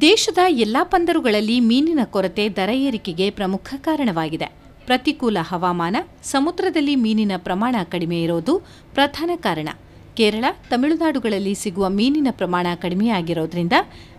ದೇಶದ ಎಲ್ಲಾ ಬಂದರುಗಳಲ್ಲಿ ಮೀನಿನ ಕೊರತೆ ದರ ಏರಿಕೆಗೆ ಪ್ರಮುಖ ಕಾರಣವಾಗಿದೆ. ಪ್ರತಿಕೂಲ ಹವಾಮಾನ, ಸಮುದ್ರದಲ್ಲಿ ಮೀನಿನ ಪ್ರಮಾಣ ಕಡಿಮೆ ಇರೋದು ಪ್ರಧಾನ ಕಾರಣ. ಕೇರಳ, ತಮಿಳುನಾಡುಗಳಲ್ಲಿ ಸಿಗುವ ಮೀನಿನ ಪ್ರಮಾಣ ಕಡಿಮೆಯಾಗಿರೋದ್ರಿಂದ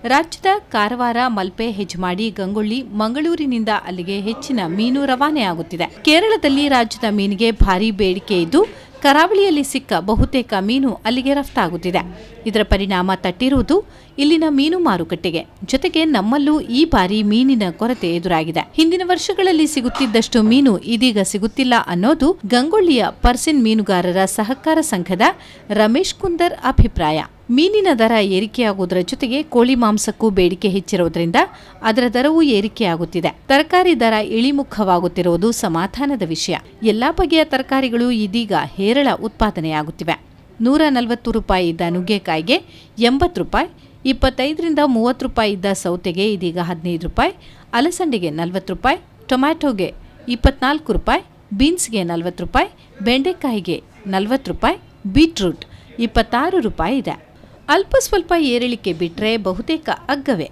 ರಾಜ್ಯದ ಕಾರವಾರ, ಮಲ್ಪೆ, ಹೆಜ್ಮಾಡಿ, ಗಂಗೊಳ್ಳಿ, ಮಂಗಳೂರಿನಿಂದ ಅಲ್ಲಿಗೆ ಹೆಚ್ಚಿನ ಮೀನು ರವಾನೆಯಾಗುತ್ತಿದೆ. ಕೇರಳದಲ್ಲಿ ರಾಜ್ಯದ ಮೀನಿಗೆ ಭಾರೀ ಬೇಡಿಕೆ ಇದ್ದು ಕರಾವಳಿಯಲ್ಲಿ ಸಿಕ್ಕ ಬಹುತೇಕ ಮೀನು ಅಲ್ಲಿಗೆ ರಫ್ತಾಗುತ್ತಿದೆ. ಇದರ ಪರಿಣಾಮ ತಟ್ಟಿರುವುದು ಇಲ್ಲಿನ ಮೀನು ಮಾರುಕಟ್ಟೆಗೆ. ಜೊತೆಗೆ ನಮ್ಮಲ್ಲೂ ಈ ಬಾರಿ ಮೀನಿನ ಕೊರತೆ ಎದುರಾಗಿದೆ. ಹಿಂದಿನ ವರ್ಷಗಳಲ್ಲಿ ಸಿಗುತ್ತಿದ್ದಷ್ಟು ಮೀನು ಇದೀಗ ಸಿಗುತ್ತಿಲ್ಲ ಅನ್ನೋದು ಗಂಗೊಳ್ಳಿಯ ಪರ್ಸಿನ್ ಮೀನುಗಾರರ ಸಹಕಾರ ಸಂಘದ ರಮೇಶ್ ಕುಂದರ್ ಅಭಿಪ್ರಾಯ. ಮೀನಿನ ದರ ಏರಿಕೆಯಾಗುವುದರ ಜೊತೆಗೆ ಕೋಳಿ ಮಾಂಸಕ್ಕೂ ಬೇಡಿಕೆ ಹೆಚ್ಚಿರುವುದರಿಂದ ಅದರ ದರವೂ ಏರಿಕೆಯಾಗುತ್ತಿದೆ. ತರಕಾರಿ ದರ ಇಳಿಮುಖವಾಗುತ್ತಿರುವುದು ಸಮಾಧಾನದ ವಿಷಯ. ಎಲ್ಲಾ ಬಗೆಯ ತರಕಾರಿಗಳು ಇದೀಗ ಹೇರಳ ಉತ್ಪಾದನೆಯಾಗುತ್ತಿವೆ. ನೂರ ನಲವತ್ತು ರೂಪಾಯಿ ಇದ್ದ ನುಗ್ಗೆಕಾಯಿಗೆ ಎಂಬತ್ತು ರೂಪಾಯಿ, ಇಪ್ಪತ್ತೈದರಿಂದ ಮೂವತ್ತು ರೂಪಾಯಿ ಇದ್ದ ಸೌತೆಗೆ ಇದೀಗ ಹದಿನೈದು ರೂಪಾಯಿ, ಅಲಸಂಡೆಗೆ ನಲವತ್ತು ರೂಪಾಯಿ, ಟೊಮ್ಯಾಟೊಗೆ ಇಪ್ಪತ್ನಾಲ್ಕು ರೂಪಾಯಿ, ಬೀನ್ಸ್ಗೆ ನಲವತ್ತು ರೂಪಾಯಿ, ಬೆಂಡೆಕಾಯಿಗೆ ನಲವತ್ತು ರೂಪಾಯಿ, ಬೀಟ್ರೂಟ್ ಇಪ್ಪತ್ತಾರು ರೂಪಾಯಿ ಇದೆ. ಅಲ್ಪ ಸ್ವಲ್ಪ ಏರಿಳಿಕೆ ಬಿಟ್ಟರೆ ಬಹುತೇಕ ಅಗ್ಗವೇ.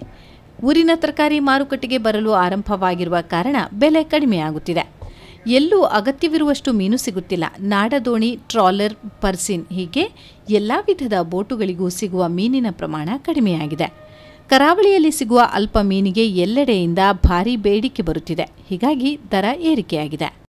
ಊರಿನ ತರಕಾರಿ ಮಾರುಕಟ್ಟೆಗೆ ಬರಲು ಆರಂಭವಾಗಿರುವ ಕಾರಣ ಬೆಲೆ ಕಡಿಮೆಯಾಗುತ್ತಿದೆ. ಎಲ್ಲೂ ಅಗತ್ಯವಿರುವಷ್ಟು ಮೀನು ಸಿಗುತ್ತಿಲ್ಲ. ನಾಡದೋಣಿ ಟ್ರಾಲರ್, ಪರ್ಸಿನ್ ಹೀಗೆ ಎಲ್ಲ ವಿಧದ ಬೋಟುಗಳಿಗೂ ಸಿಗುವ ಮೀನಿನ ಪ್ರಮಾಣ ಕಡಿಮೆಯಾಗಿದೆ. ಕರಾವಳಿಯಲ್ಲಿ ಸಿಗುವ ಅಲ್ಪ ಮೀನಿಗೆ ಎಲ್ಲೆಡೆಯಿಂದ ಭಾರೀ ಬೇಡಿಕೆ ಬರುತ್ತಿದೆ. ಹೀಗಾಗಿ ದರ ಏರಿಕೆಯಾಗಿದೆ.